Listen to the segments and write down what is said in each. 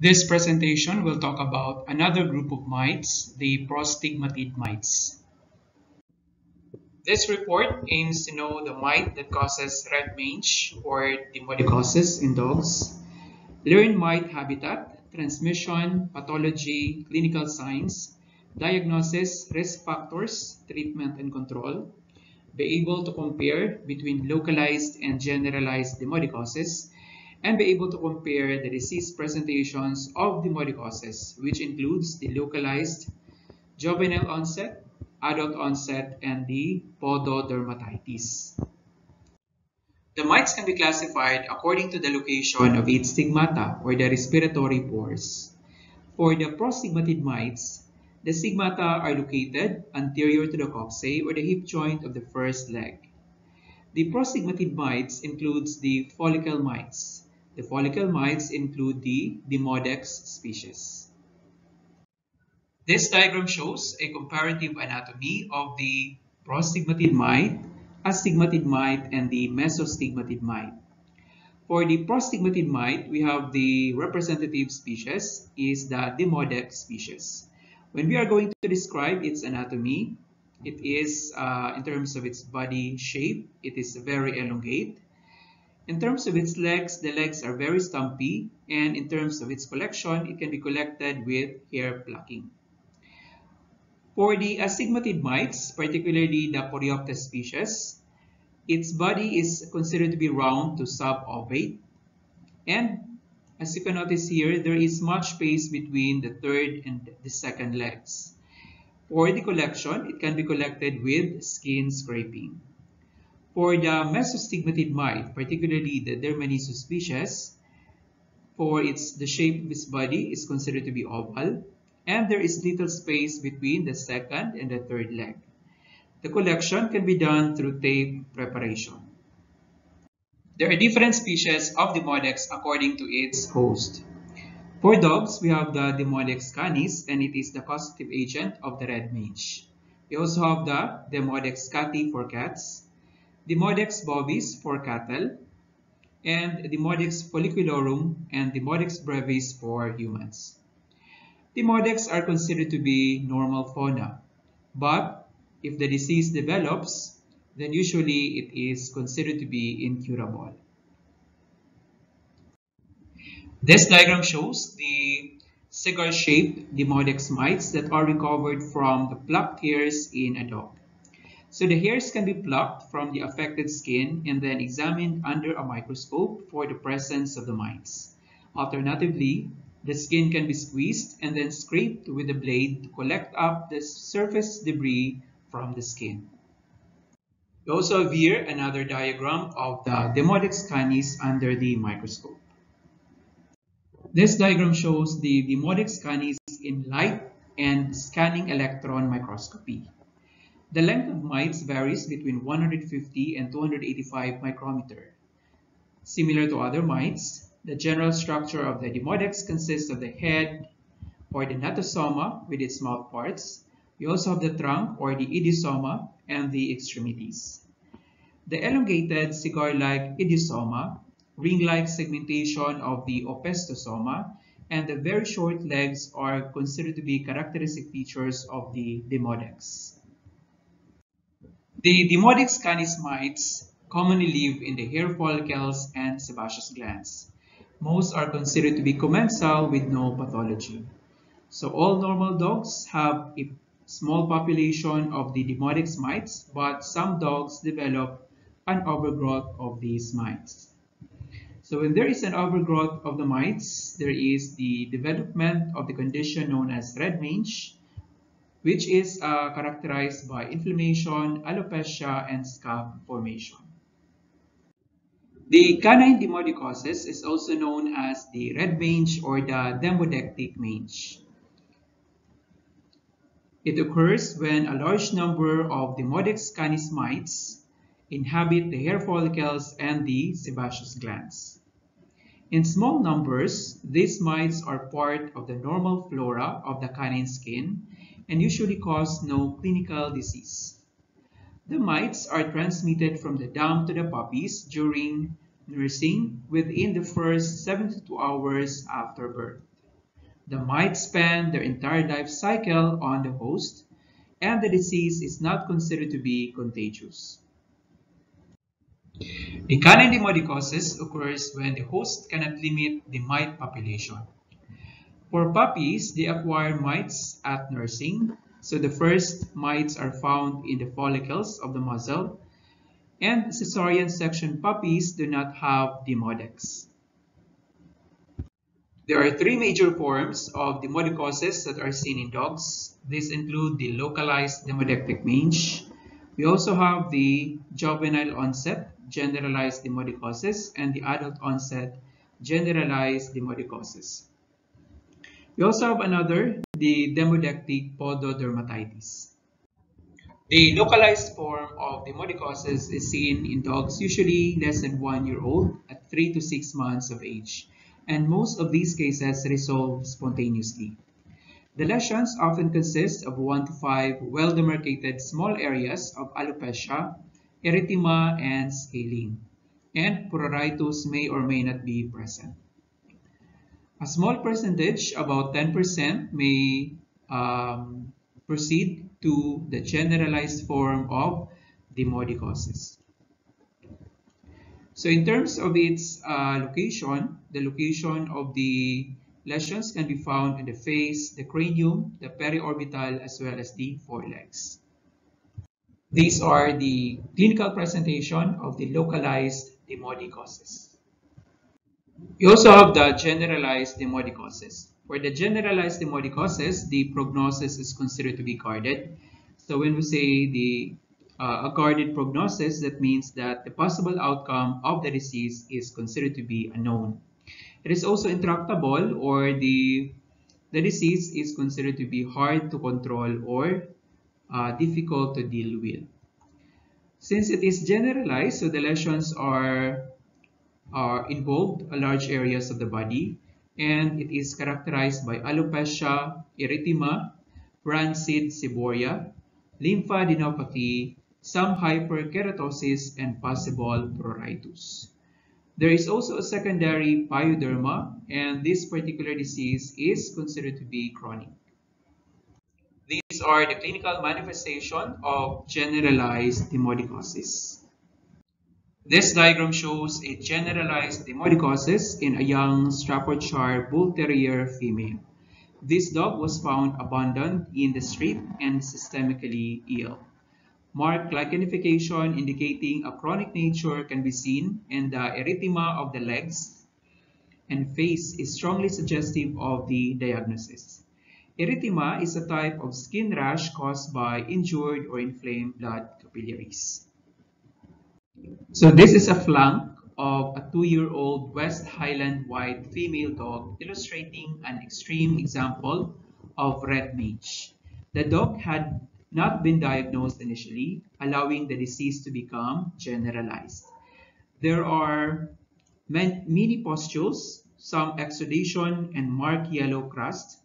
This presentation will talk about another group of mites, the prostigmatid mites. This report aims to know the mite that causes red mange or demodicosis in dogs, learn mite habitat, transmission, pathology, clinical signs, diagnosis, risk factors, treatment and control, be able to compare between localized and generalized demodicosis, and be able to compare the disease presentations of the demodicosis, which includes the localized, juvenile onset, adult onset, and the pododermatitis. The mites can be classified according to the location of its stigmata or the respiratory pores. For the prostigmatid mites, the stigmata are located anterior to the coxae or the hip joint of the first leg. The prostigmatid mites includes the follicle mites, the follicle mites include the Demodex species. This diagram shows a comparative anatomy of the prostigmatid mite, astigmatid mite, and the mesostigmatid mite. For the prostigmatid mite, we have the representative species is the Demodex species. When we are going to describe its anatomy, it is uh, in terms of its body shape, it is very elongate. In terms of its legs, the legs are very stumpy, and in terms of its collection, it can be collected with hair plucking. For the astigmatid mites, particularly the Chorioptes species, its body is considered to be round to subovate, and as you can notice here, there is much space between the third and the second legs. For the collection, it can be collected with skin scraping. For the mesostigmatid mite, particularly the Dermanyssus species, for its the shape of its body is considered to be oval, and there is little space between the second and the third leg. The collection can be done through tape preparation. There are different species of Demodex according to its host. For dogs, we have the Demodex canis, and it is the causative agent of the red mange. We also have the Demodex cati for cats, Demodex bovis for cattle, and the Demodex folliculorum and the Demodex brevis for humans. The Demodex are considered to be normal fauna, but if the disease develops, then usually it is considered to be incurable. This diagram shows the cigar-shaped Demodex mites that are recovered from the plucked hairs in a dog. So the hairs can be plucked from the affected skin and then examined under a microscope for the presence of the mites. Alternatively, the skin can be squeezed and then scraped with a blade to collect up the surface debris from the skin. We also here another diagram of the Demodex canis under the microscope. This diagram shows the Demodex canis in light and scanning electron microscopy. The length of mites varies between 150 and 285 micrometer. Similar to other mites, the general structure of the Demodex consists of the head or the gnathosoma with its mouth parts. Also have the trunk or the idiosoma and the extremities. The elongated cigar-like idiosoma, ring-like segmentation of the opisthosoma, and the very short legs are considered to be characteristic features of the Demodex. The Demodex canis mites commonly live in the hair follicles and sebaceous glands. Most are considered to be commensal with no pathology. So all normal dogs have a small population of the Demodex mites, but some dogs develop an overgrowth of these mites. So when there is an overgrowth of the mites, there is the development of the condition known as red mange, which is uh, characterized by inflammation, alopecia, and scab formation. The canine demodicosis is also known as the red mange or the demodectic mange. It occurs when a large number of Demodex canis mites inhabit the hair follicles and the sebaceous glands. In small numbers, these mites are part of the normal flora of the canine skin and usually cause no clinical disease. The mites are transmitted from the dam to the puppies during nursing within the first 72 hours after birth. the mites spend their entire life cycle on the host, and the disease is not considered to be contagious. The occurs when the host cannot limit the mite population. For puppies, they acquire mites at nursing. So the first mites are found in the follicles of the muzzle. And cesarean section puppies do not have demodex. There are three major forms of demodicosis that are seen in dogs. These include the localized demodectic mange. We also have the juvenile onset generalized demodicosis and the adult onset generalized demodicosis. We also have another, the demodectic pododermatitis. The localized form of demodicosis is seen in dogs usually less than one year old at 3 to 6 months of age, and most of these cases resolve spontaneously. The lesions often consist of 1 to 5 well-demarcated small areas of alopecia erythema, and scaling. And pruritus may or may not be present. A small percentage, about 10%, may um, proceed to the generalized form of demodicosis. So in terms of its uh, location, the location of the lesions can be found in the face, the cranium, the periorbital, as well as the forelegs. These are the clinical presentation of the localized demodicosis. We also have the generalized demodicosis. For the generalized demodicosis, the prognosis is considered to be guarded. So when we say the uh, a guarded prognosis, that means that the possible outcome of the disease is considered to be unknown. It is also intractable or the, the disease is considered to be hard to control or uh, difficult to deal with. Since it is generalized, so the lesions are, are involved uh, large areas of the body and it is characterized by alopecia, erythema, rancid seborrhea, lymphadenopathy, some hyperkeratosis, and possible pruritus. There is also a secondary pyoderma, and this particular disease is considered to be chronic. These are the clinical manifestation of generalized demodicosis. This diagram shows a generalized demodicosis in a young Staffordshire Bull Terrier female. This dog was found abandoned in the street and systemically ill. Marked lichenification indicating a chronic nature can be seen and the erythema of the legs and face is strongly suggestive of the diagnosis. Erythema is a type of skin rash caused by injured or inflamed blood capillaries. So this is a flank of a two-year-old West Highland White female dog illustrating an extreme example of red mange. The dog had not been diagnosed initially, allowing the disease to become generalized. There are many pustules, some exudation and marked yellow crust,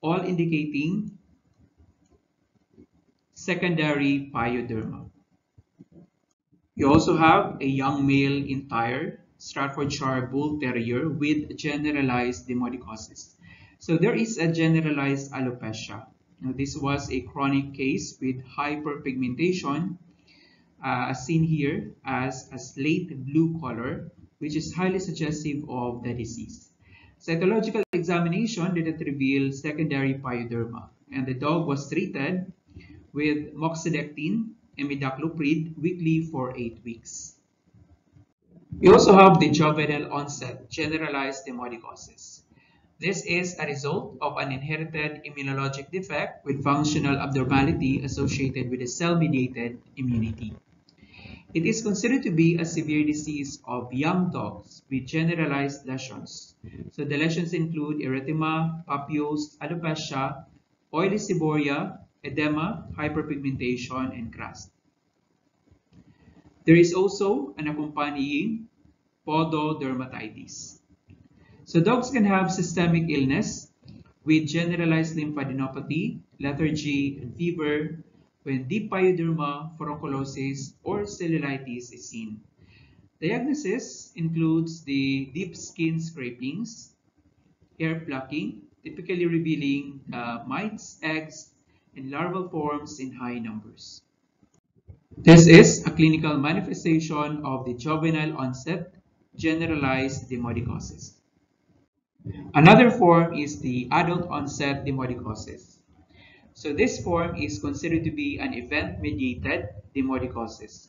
all indicating secondary pyoderma. You also have a young male entire Staffordshire Bull Terrier with generalized demodicosis. So there is a generalized alopecia. Now, this was a chronic case with hyperpigmentation uh, as seen here as a slate blue color which is highly suggestive of the disease. Cytological examination didn't reveal secondary pyoderma, and the dog was treated with moxidectin imidacloprid weekly for 8 weeks. We also have the juvenile onset generalized demodicosis. This is a result of an inherited immunologic defect with functional abnormality associated with a cell-mediated immunity. It is considered to be a severe disease of young dogs with generalized lesions. So the lesions include erythema, papules, alopecia, oily seborrhea, edema, hyperpigmentation, and crust. There is also an accompanying pododermatitis. So dogs can have systemic illness with generalized lymphadenopathy, lethargy, and fever, when deep pyoderma, furunculosis, or cellulitis is seen. Diagnosis includes the deep skin scrapings, hair plucking, typically revealing uh, mites, eggs, and larval forms in high numbers. This is a clinical manifestation of the juvenile onset generalized demodicosis. Another form is the adult onset demodicosis. So this form is considered to be an event-mediated demodicosis.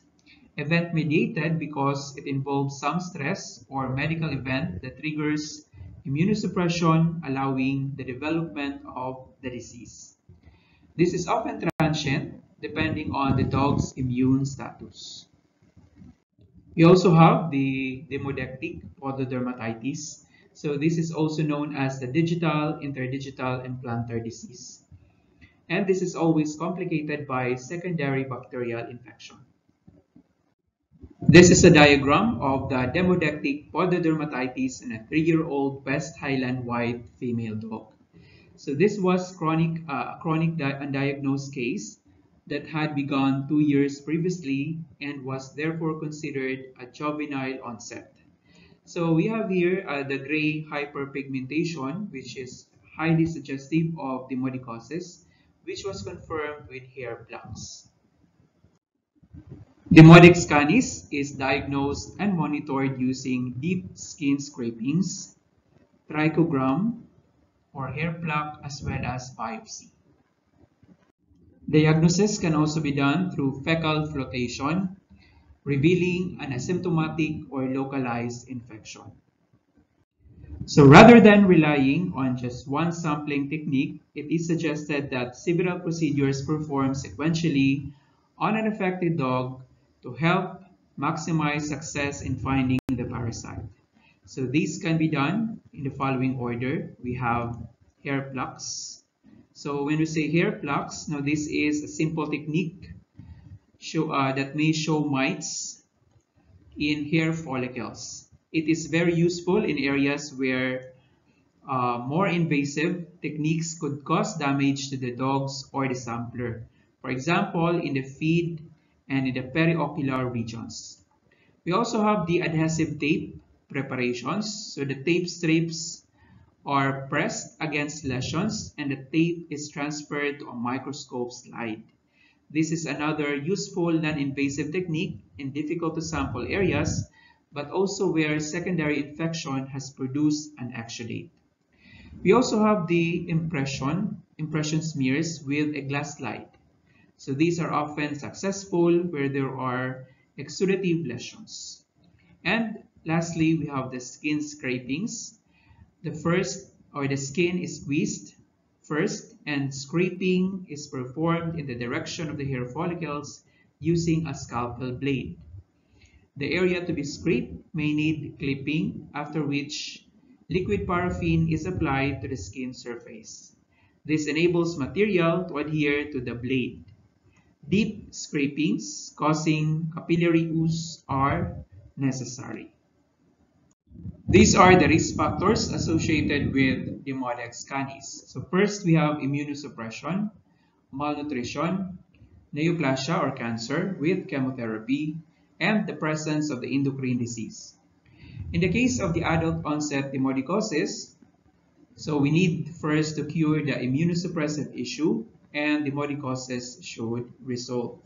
Event-mediated because it involves some stress or medical event that triggers immunosuppression, allowing the development of the disease. This is often transient depending on the dog's immune status. We also have the demodectic pododermatitis. So this is also known as the digital interdigital and plantar disease. And this is always complicated by secondary bacterial infection. This is a diagram of the demodectic pododermatitis in a three-year-old West Highland white female dog. So this was chronic, uh, chronic di undiagnosed case that had begun two years previously and was therefore considered a juvenile onset. So we have here uh, the gray hyperpigmentation, which is highly suggestive of demodicosis, which was confirmed with hair plaques. Demodex canis is diagnosed and monitored using deep skin scrapings, trichogram, or hair plug as well as biopsy. Diagnosis can also be done through fecal flotation, revealing an asymptomatic or localized infection. So rather than relying on just one sampling technique, it is suggested that several procedures performed sequentially on an affected dog to help maximize success in finding the parasite. So these can be done in the following order. We have hair plucks, so when we say hair plucks, now this is a simple technique show, uh, that may show mites in hair follicles. It is very useful in areas where uh, more invasive techniques could cause damage to the dogs or the sampler. For example, in the feed and in the periocular regions. We also have the adhesive tape preparations. So the tape strips are pressed against lesions and the tape is transferred to a microscope slide. This is another useful non-invasive technique in difficult to sample areas, but also where secondary infection has produced an exudate. We also have the impression, impression smears with a glass slide. So these are often successful where there are exudative lesions. And lastly, we have the skin scrapings the first or the skin is squeezed first and scraping is performed in the direction of the hair follicles using a scalpel blade. The area to be scraped may need clipping after which liquid paraffin is applied to the skin surface. This enables material to adhere to the blade. Deep scrapings causing capillary ooze are necessary. These are the risk factors associated with Demodex canis. So first, we have immunosuppression, malnutrition, neoplasia or cancer with chemotherapy, and the presence of the endocrine disease. In the case of the adult onset demodicosis, so we need first to cure the immunosuppressive issue and the demodicosis should resolve.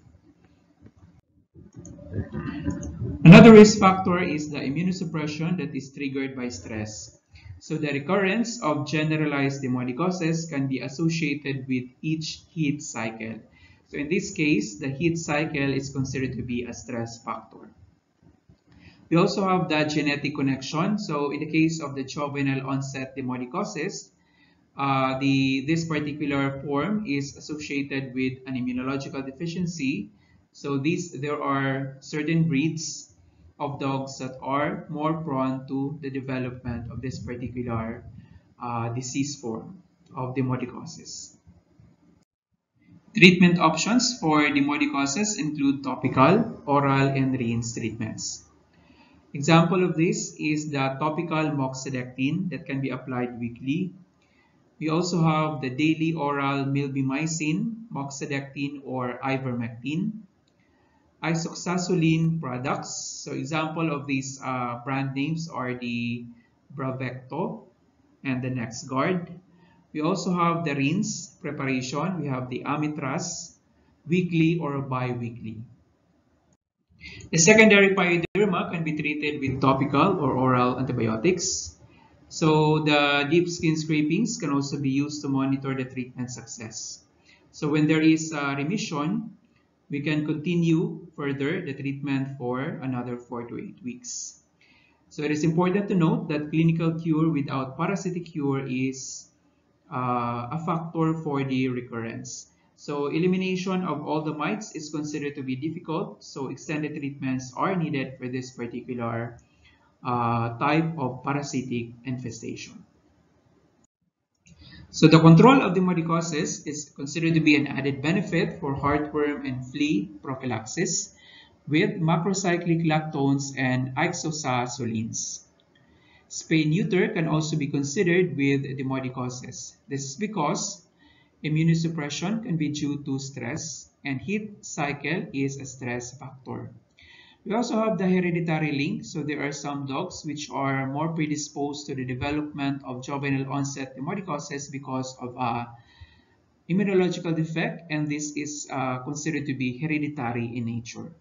Another risk factor is the immunosuppression that is triggered by stress. So the recurrence of generalized demodicosis can be associated with each heat cycle. So in this case, the heat cycle is considered to be a stress factor. We also have the genetic connection. So in the case of the juvenile onset demodicosis, uh, the, this particular form is associated with an immunological deficiency. So these, there are certain breeds of dogs that are more prone to the development of this particular uh, disease form of demodicosis. Treatment options for demodicosis include topical, oral, and rinse treatments. Example of this is the topical moxidectin that can be applied weekly. We also have the daily oral milbemycin, moxidectin, or ivermectin isoxazoline products. So example of these uh, brand names are the Bravecto and the NexGard. We also have the rinse preparation. We have the amitraz, weekly or bi-weekly. The secondary pyoderma can be treated with topical or oral antibiotics. So the deep skin scrapings can also be used to monitor the treatment success. So when there is a remission, we can continue further the treatment for another 4 to 8 weeks. So it is important to note that clinical cure without parasitic cure is uh, a factor for the recurrence. So elimination of all the mites is considered to be difficult, so extended treatments are needed for this particular uh, type of parasitic infestation. So the control of demodicosis is considered to be an added benefit for heartworm and flea prophylaxis with macrocyclic lactones and isoxazolines. Spay-neuter can also be considered with demodicosis. This is because immunosuppression can be due to stress and heat cycle is a stress factor. We also have the hereditary link. So there are some dogs which are more predisposed to the development of juvenile onset demodicosis because of a immunological defect and this is uh, considered to be hereditary in nature.